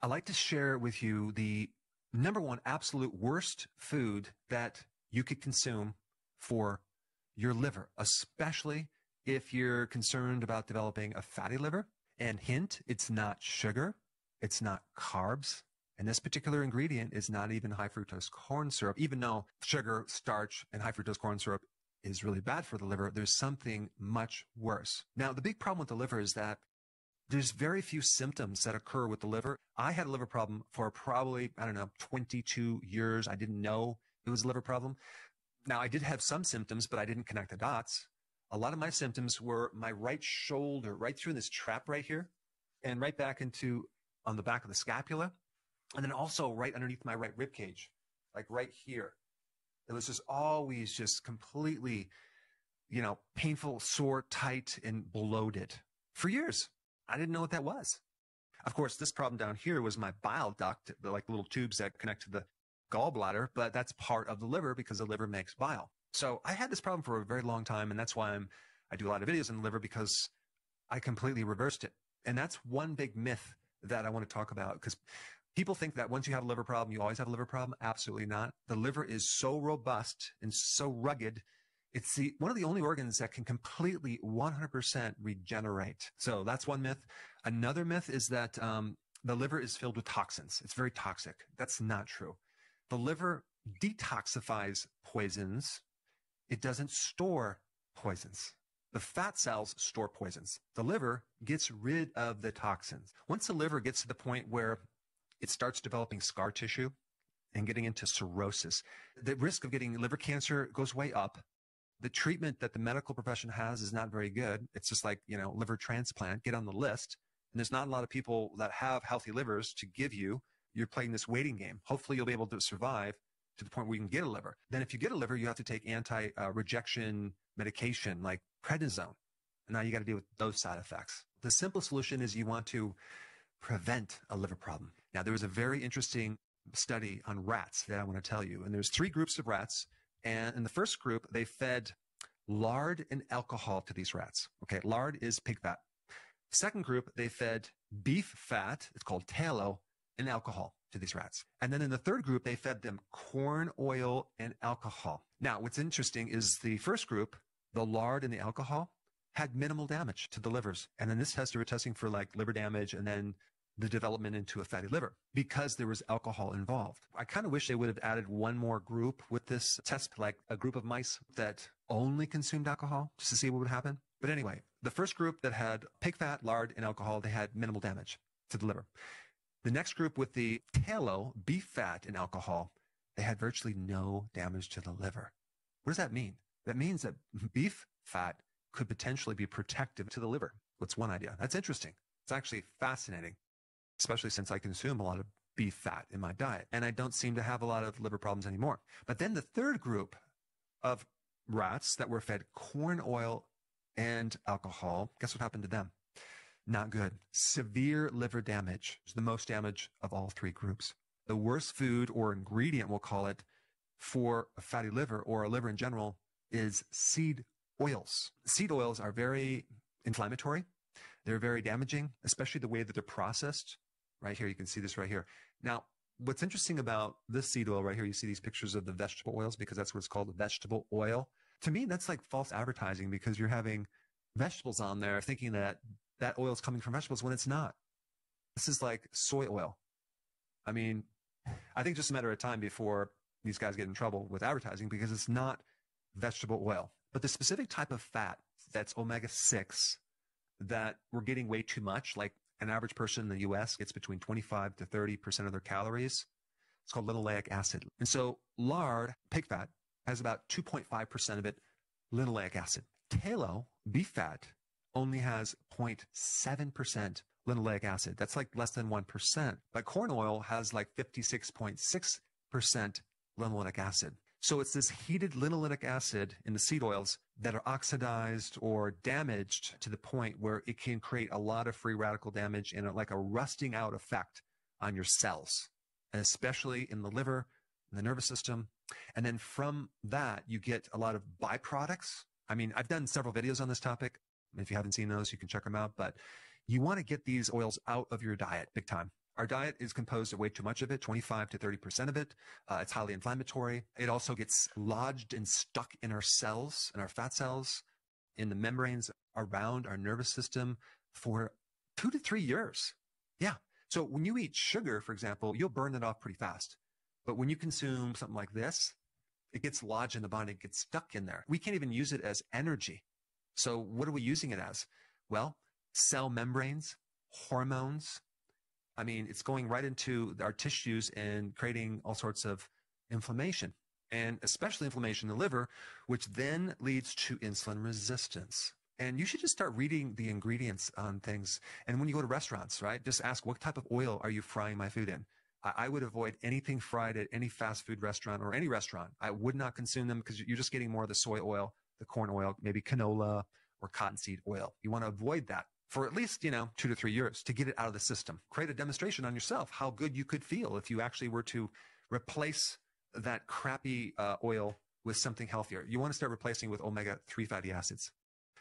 I'd like to share with you the number one absolute worst food that you could consume for your liver, especially if you're concerned about developing a fatty liver. And hint, it's not sugar, it's not carbs. And this particular ingredient is not even high fructose corn syrup, even though sugar, starch, and high fructose corn syrup is really bad for the liver. There's something much worse. Now, the big problem with the liver is that there's very few symptoms that occur with the liver. I had a liver problem for probably, I don't know, 22 years. I didn't know it was a liver problem. Now, I did have some symptoms, but I didn't connect the dots. A lot of my symptoms were my right shoulder, right through this trap right here, and right back into on the back of the scapula, and then also right underneath my right rib cage, like right here. It was just always just completely, you know, painful, sore, tight, and bloated for years. I didn't know what that was. Of course, this problem down here was my bile duct, like little tubes that connect to the gallbladder, but that's part of the liver because the liver makes bile. So I had this problem for a very long time, and that's why I'm I do a lot of videos on the liver because I completely reversed it. And that's one big myth that I want to talk about because people think that once you have a liver problem, you always have a liver problem. Absolutely not. The liver is so robust and so rugged it's the, one of the only organs that can completely 100% regenerate. So that's one myth. Another myth is that um, the liver is filled with toxins. It's very toxic. That's not true. The liver detoxifies poisons. It doesn't store poisons. The fat cells store poisons. The liver gets rid of the toxins. Once the liver gets to the point where it starts developing scar tissue and getting into cirrhosis, the risk of getting liver cancer goes way up the treatment that the medical profession has is not very good. It's just like, you know, liver transplant, get on the list. And there's not a lot of people that have healthy livers to give you. You're playing this waiting game. Hopefully you'll be able to survive to the point where you can get a liver. Then if you get a liver, you have to take anti uh, rejection medication like prednisone. And now you got to deal with those side effects. The simple solution is you want to prevent a liver problem. Now there was a very interesting study on rats that I want to tell you. And there's three groups of rats and in the first group, they fed lard and alcohol to these rats. Okay, lard is pig fat. Second group, they fed beef fat, it's called tallow, and alcohol to these rats. And then in the third group, they fed them corn oil and alcohol. Now, what's interesting is the first group, the lard and the alcohol, had minimal damage to the livers. And then this test, they were testing for like liver damage and then the development into a fatty liver because there was alcohol involved. I kind of wish they would have added one more group with this test, like a group of mice that only consumed alcohol just to see what would happen. But anyway, the first group that had pig fat, lard, and alcohol, they had minimal damage to the liver. The next group with the tallow, beef fat, and alcohol, they had virtually no damage to the liver. What does that mean? That means that beef fat could potentially be protective to the liver. What's one idea? That's interesting. It's actually fascinating especially since I consume a lot of beef fat in my diet. And I don't seem to have a lot of liver problems anymore. But then the third group of rats that were fed corn oil and alcohol, guess what happened to them? Not good. Severe liver damage. the most damage of all three groups. The worst food or ingredient, we'll call it, for a fatty liver or a liver in general is seed oils. Seed oils are very inflammatory. They're very damaging, especially the way that they're processed right here. You can see this right here. Now, what's interesting about this seed oil right here, you see these pictures of the vegetable oils because that's what it's called, vegetable oil. To me, that's like false advertising because you're having vegetables on there thinking that that oil is coming from vegetables when it's not. This is like soy oil. I mean, I think just a matter of time before these guys get in trouble with advertising because it's not vegetable oil. But the specific type of fat that's omega 6 that we're getting way too much, like an average person in the US gets between 25 to 30% of their calories. It's called linoleic acid. And so lard, pig fat, has about 2.5% of it linoleic acid. Tallow, beef fat, only has 0.7% linoleic acid. That's like less than 1%. But corn oil has like 56.6% linoleic acid. So it's this heated linoleic acid in the seed oils that are oxidized or damaged to the point where it can create a lot of free radical damage and like a rusting out effect on your cells, and especially in the liver, and the nervous system. And then from that, you get a lot of byproducts. I mean, I've done several videos on this topic. If you haven't seen those, you can check them out. But you want to get these oils out of your diet big time Our diet is composed of way too much of it, 25 to 30% of it. Uh, it's highly inflammatory. It also gets lodged and stuck in our cells, in our fat cells, in the membranes around our nervous system for two to three years. Yeah. So when you eat sugar, for example, you'll burn it off pretty fast. But when you consume something like this, it gets lodged in the body, it gets stuck in there. We can't even use it as energy. So what are we using it as? Well, cell membranes, hormones. I mean, it's going right into our tissues and creating all sorts of inflammation and especially inflammation in the liver, which then leads to insulin resistance. And you should just start reading the ingredients on things. And when you go to restaurants, right, just ask what type of oil are you frying my food in? I would avoid anything fried at any fast food restaurant or any restaurant. I would not consume them because you're just getting more of the soy oil, the corn oil, maybe canola or cottonseed oil. You want to avoid that for at least, you know, two to three years to get it out of the system. Create a demonstration on yourself how good you could feel if you actually were to replace that crappy uh, oil with something healthier. You want to start replacing with omega 3 fatty acids.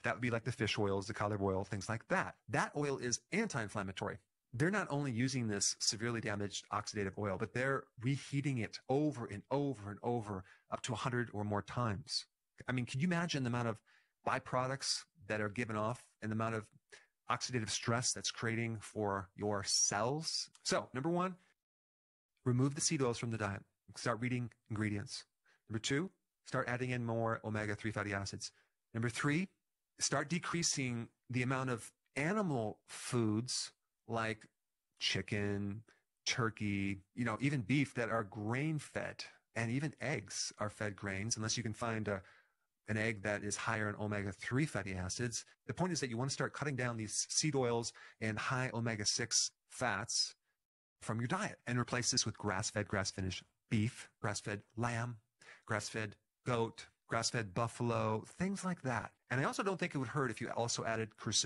That would be like the fish oils, the olive oil, things like that. That oil is anti inflammatory. They're not only using this severely damaged oxidative oil, but they're reheating it over and over and over up to 100 or more times. I mean, can you imagine the amount of byproducts that are given off and the amount of oxidative stress that's creating for your cells? So, number one, remove the seed oils from the diet. Start reading ingredients. Number two, start adding in more omega 3 fatty acids. Number three, start decreasing the amount of animal foods like chicken, turkey, you know, even beef that are grain fed and even eggs are fed grains unless you can find a, an egg that is higher in omega 3 fatty acids. The point is that you want to start cutting down these seed oils and high omega 6 fats from your diet and replace this with grass fed, grass finished beef, grass fed lamb, grass fed goat, grass fed buffalo, things like that. And I also don't think it would hurt if you also added cruciferous